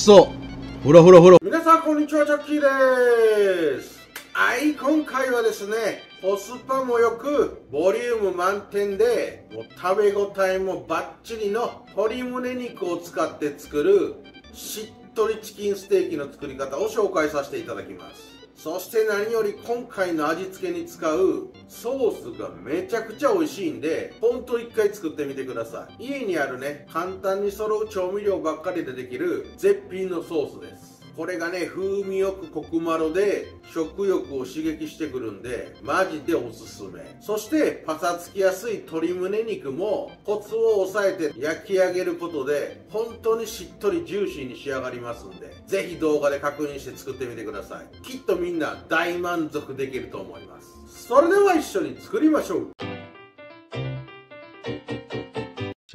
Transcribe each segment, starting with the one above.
そう。ほらほらほら。皆さんこんにちは、ジャッキーです。はい、今回はですね、コスパもよく、ボリューム満点で、もう食べ応えもバッチリの鶏胸肉を使って作る、しっとりチキンステーキの作り方を紹介させていただきます。そして何より今回の味付けに使うソースがめちゃくちゃ美味しいんで、ほんと一回作ってみてください。家にあるね、簡単に揃う調味料ばっかりでできる絶品のソースです。これがね、風味よくコクマロで食欲を刺激してくるんで、マジでおすすめ。そして、パサつきやすい鶏胸肉もコツを抑えて焼き上げることで、本当にしっとりジューシーに仕上がりますんで、ぜひ動画で確認して作ってみてください。きっとみんな大満足できると思います。それでは一緒に作りましょう。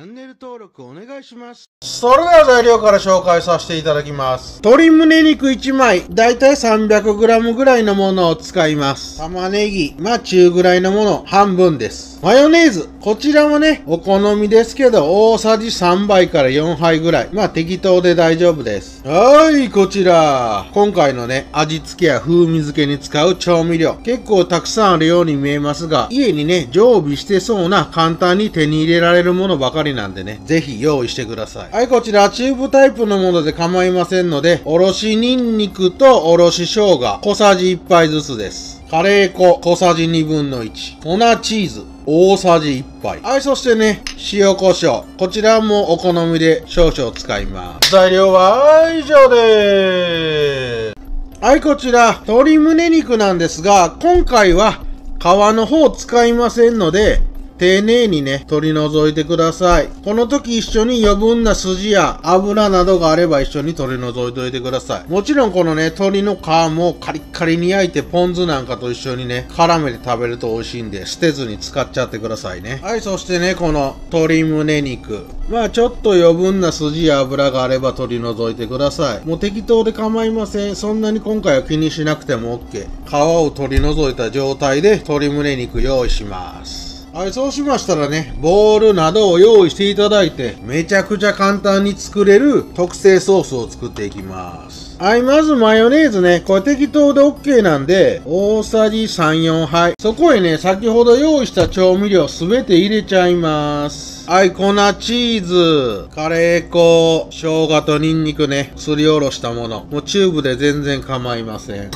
ャンネル登録お願いします。それでは材料から紹介させていただきます。鶏胸肉1枚、だいたい 300g ぐらいのものを使います。玉ねぎ、まあ中ぐらいのもの、半分です。マヨネーズ、こちらもね、お好みですけど、大さじ3杯から4杯ぐらい。まあ適当で大丈夫です。はい、こちら。今回のね、味付けや風味付けに使う調味料。結構たくさんあるように見えますが、家にね、常備してそうな簡単に手に入れられるものばかりなんでね、ぜひ用意してください。はい、こちらチューブタイプのもので構いませんので、おろしニンニクとおろし生姜、小さじ1杯ずつです。カレー粉小さじ1分の1。粉チーズ大さじ1杯。はい、そしてね、塩コショウ。こちらもお好みで少々使います。材料は以上です。はい、こちら、鶏胸肉なんですが、今回は皮の方使いませんので、丁寧にね、取り除いてください。この時一緒に余分な筋や油などがあれば一緒に取り除いておいてください。もちろんこのね、鶏の皮もカリッカリに焼いてポン酢なんかと一緒にね、絡めて食べると美味しいんで、捨てずに使っちゃってくださいね。はい、そしてね、この鶏胸肉。まあちょっと余分な筋や油があれば取り除いてください。もう適当で構いません。そんなに今回は気にしなくても OK。皮を取り除いた状態で鶏胸肉用意します。はい、そうしましたらね、ボールなどを用意していただいて、めちゃくちゃ簡単に作れる特製ソースを作っていきます。はい、まずマヨネーズね、これ適当で OK なんで、大さじ3、4杯。そこへね、先ほど用意した調味料すべて入れちゃいます。はい、粉チーズ、カレー粉、生姜とニンニクね、すりおろしたもの。もうチューブで全然構いません。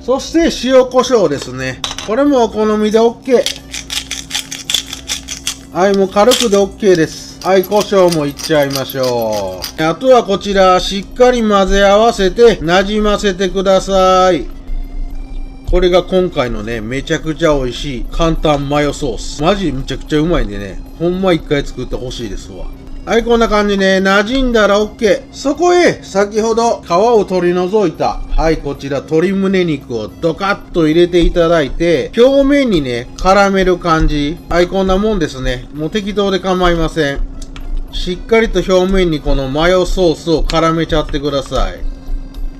そして塩コショウですね。これもお好みで OK。はい、もう軽くで OK です。はい、胡椒もいっちゃいましょう。あとはこちら、しっかり混ぜ合わせて、馴染ませてください。これが今回のね、めちゃくちゃ美味しい簡単マヨソース。マジめちゃくちゃうまいんでね、ほんま一回作ってほしいですわ。はい、こんな感じね、馴染んだら OK。そこへ、先ほど皮を取り除いた、はい、こちら鶏胸肉をドカッと入れていただいて、表面にね、絡める感じ。はい、こんなもんですね。もう適当で構いません。しっかりと表面にこのマヨソースを絡めちゃってください。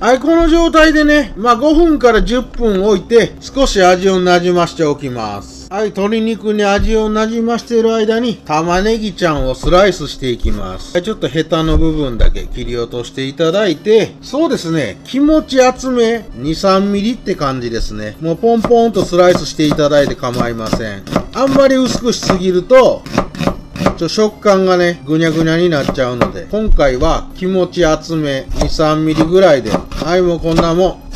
はい、この状態でね、まあ5分から10分置いて、少し味をなじましておきます。はい、鶏肉に味をなじましている間に、玉ねぎちゃんをスライスしていきます。はい、ちょっとヘタの部分だけ切り落としていただいて、そうですね、気持ち厚め、2、3ミリって感じですね。もうポンポンとスライスしていただいて構いません。あんまり薄くしすぎると、ちょ食感がね、ぐにゃぐにゃになっちゃうので、今回は気持ち厚め、2、3ミリぐらいで、はい、もうこんなもん。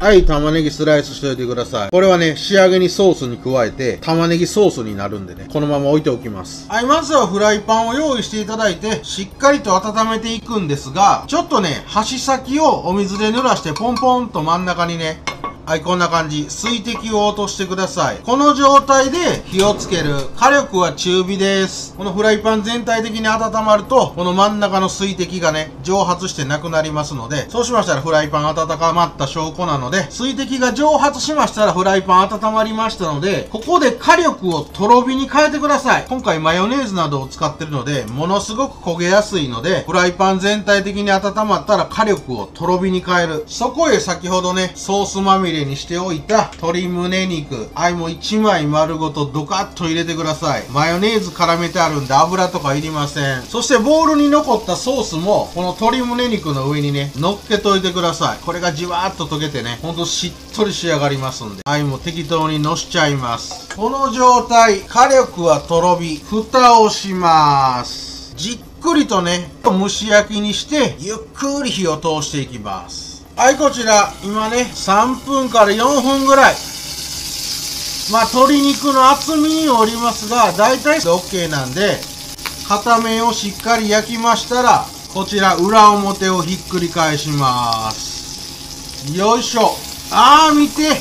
はい、玉ねぎスライスしといてください。これはね、仕上げにソースに加えて、玉ねぎソースになるんでね、このまま置いておきます。はい、まずはフライパンを用意していただいて、しっかりと温めていくんですが、ちょっとね、箸先をお水で濡らして、ポンポンと真ん中にね、はい、こんな感じ。水滴を落としてください。この状態で火をつける。火力は中火です。このフライパン全体的に温まると、この真ん中の水滴がね、蒸発してなくなりますので、そうしましたらフライパン温まった証拠なので、水滴が蒸発しましたらフライパン温まりましたので、ここで火力をとろ火に変えてください。今回マヨネーズなどを使ってるので、ものすごく焦げやすいので、フライパン全体的に温まったら火力をとろ火に変える。そこへ先ほどね、ソースまみれ麗にしておいた鶏胸肉。はい、も1枚丸ごとドカッと入れてください。マヨネーズ絡めてあるんで油とかいりません。そしてボウルに残ったソースも、この鶏胸肉の上にね、乗っけといてください。これがじわーっと溶けてね、ほんとしっとり仕上がりますんで。はい、も適当にのしちゃいます。この状態、火力はとろ火、蓋をします。じっくりとね、蒸し焼きにして、ゆっくり火を通していきます。はい、こちら、今ね、3分から4分ぐらい。まあ、鶏肉の厚みによりますが、大体 OK なんで、片面をしっかり焼きましたら、こちら裏表をひっくり返します。よいしょ。あー、見て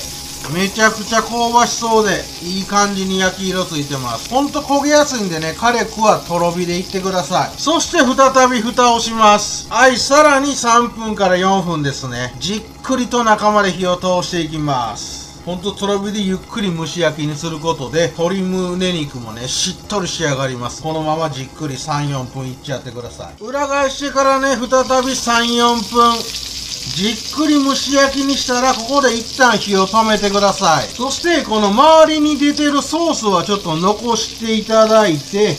めちゃくちゃ香ばしそうで、いい感じに焼き色ついてます。ほんと焦げやすいんでね、火力はとろ火でいってください。そして再び蓋をします。はい、さらに3分から4分ですね。じっくりと中まで火を通していきます。ほんととろ火でゆっくり蒸し焼きにすることで、鶏胸肉もね、しっとり仕上がります。このままじっくり3、4分いっちゃってください。裏返してからね、再び3、4分。じっくり蒸し焼きにしたら、ここで一旦火を止めてください。そして、この周りに出てるソースはちょっと残していただいて、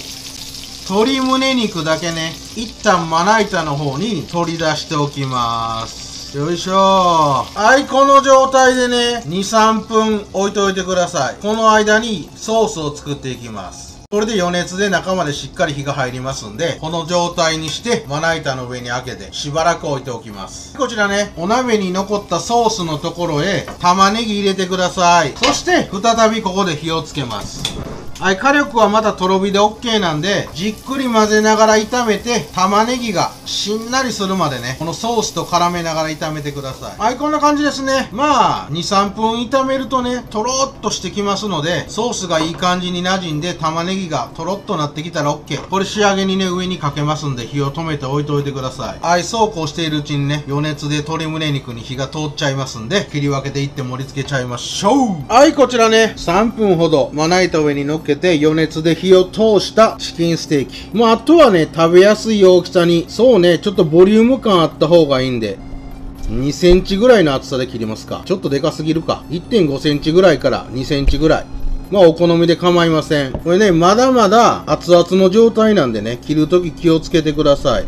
鶏胸肉だけね、一旦まな板の方に取り出しておきます。よいしょはい、この状態でね、2、3分置いといてください。この間にソースを作っていきます。これで余熱で中までしっかり火が入りますんで、この状態にしてまな板の上に開けてしばらく置いておきます。こちらね、お鍋に残ったソースのところへ玉ねぎ入れてください。そして再びここで火をつけます。はい、火力はまたとろ火で OK なんで、じっくり混ぜながら炒めて、玉ねぎがしんなりするまでね、このソースと絡めながら炒めてください。はい、こんな感じですね。まあ、2、3分炒めるとね、とろっとしてきますので、ソースがいい感じに馴染んで、玉ねぎがとろっとなってきたら OK。これ仕上げにね、上にかけますんで、火を止めて置いといてください。はい、そうこうしているうちにね、余熱で鶏胸肉に火が通っちゃいますんで、切り分けていって盛り付けちゃいましょう。はい、こちらね、3分ほどまな板上に乗っけけて余熱で火を通したチキンステーキ。もうあとはね、食べやすい大きさに、そうね、ちょっとボリューム感あった方がいいんで、2センチぐらいの厚さで切りますか。ちょっとでかすぎるか。1.5センチぐらいから2センチぐらい。まあお好みで構いません。これね、まだまだ熱々の状態なんでね、切るとき気をつけてください。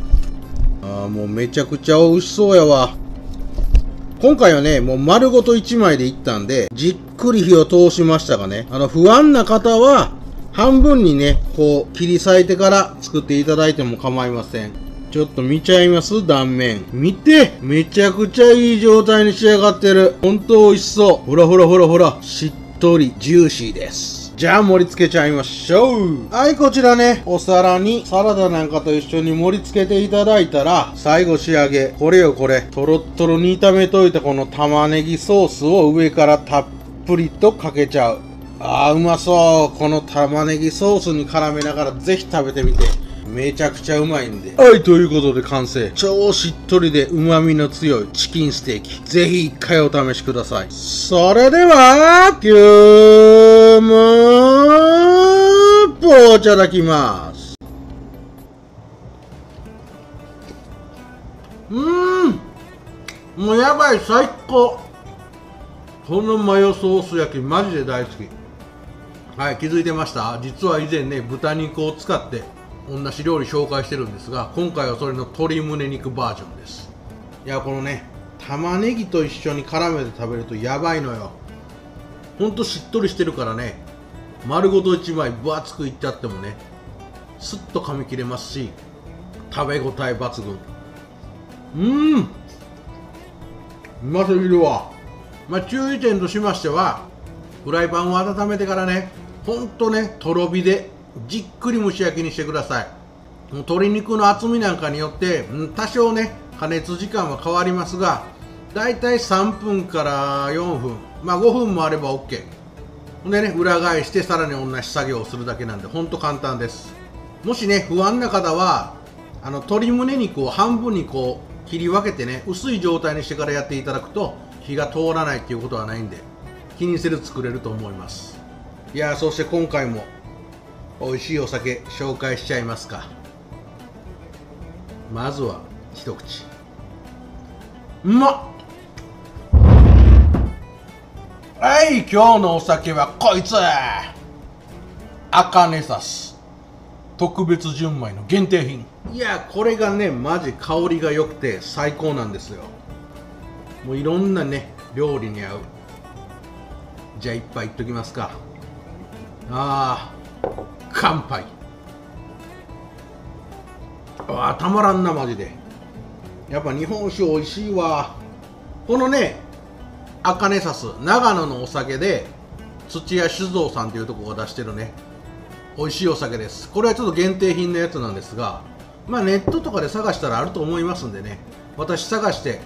ああ、もうめちゃくちゃ美味しそうやわ。今回はね、もう丸ごと1枚でいったんで、じっくり火を通しましたがね、あの、不安な方は、半分にね、こう、切り裂いてから作っていただいても構いません。ちょっと見ちゃいます？断面。見てめちゃくちゃいい状態に仕上がってる。ほんと美味しそう。ほらほらほらほら。しっとり、ジューシーです。じゃあ盛り付けちゃいましょう。はい、こちらね、お皿にサラダなんかと一緒に盛り付けていただいたら、最後仕上げ、これよこれ、とろっとろに炒めといたこの玉ねぎソースを上からたっぷりとかけちゃう。あー、うまそう。この玉ねぎソースに絡めながらぜひ食べてみて。めちゃくちゃうまいんで。はい、ということで完成。超しっとりで旨味の強いチキンステーキ。ぜひ一回お試しください。それでは、今日も、ぽいただきます。うーん。もうやばい、最高。このマヨソース焼き、マジで大好き。はい、気づいてました？実は以前ね、豚肉を使って同じ料理紹介してるんですが今回はそれの鶏胸肉バージョンです。いやこのね玉ねぎと一緒に絡めて食べるとやばいのよ。ほんとしっとりしてるからね丸ごと1枚分厚くいっちゃってもねすっと噛み切れますし食べ応え抜群。うん！うますぎるわまあ注意点としましてはフライパンを温めてからねほんとねとろ火でじっくり蒸し焼きにしてください。鶏肉の厚みなんかによってうん多少ね加熱時間は変わりますがだいたい3分から4分まあ5分もあれば OK でね裏返してさらに同じ作業をするだけなんでほんと簡単です。もしね不安な方はあの鶏胸肉を半分にこう切り分けてね薄い状態にしてからやっていただくと火が通らないっていうことはないんで気にせず作れると思います。いやそして今回も美味しいお酒紹介しちゃいますか。まずは一口。うまっ！はい今日のお酒はこいつ！アカネサス。特別純米の限定品。いやこれがねマジ香りが良くて最高なんですよ。もういろんなね料理に合う。じゃあ一杯いっときますか。あー乾杯。あーたまらんなマジで。やっぱ日本酒美味しいわ。このねアカネサス長野のお酒で土屋酒造さんというとこが出してるね美味しいお酒です。これはちょっと限定品のやつなんですがまあネットとかで探したらあると思いますんでね私探して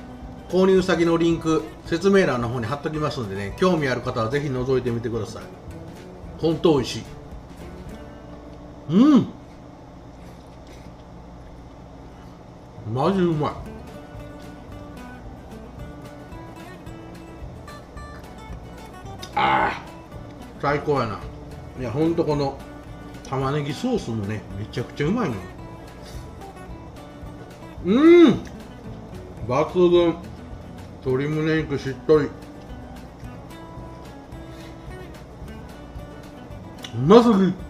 購入先のリンク説明欄の方に貼っときますんでね興味ある方はぜひ覗いてみてください。本当美味しい。うん。マジうまい。ああ最高やな。いやほんとこの玉ねぎソースもねめちゃくちゃうまいの。うん。抜群。鶏胸肉しっとり。うますぎ。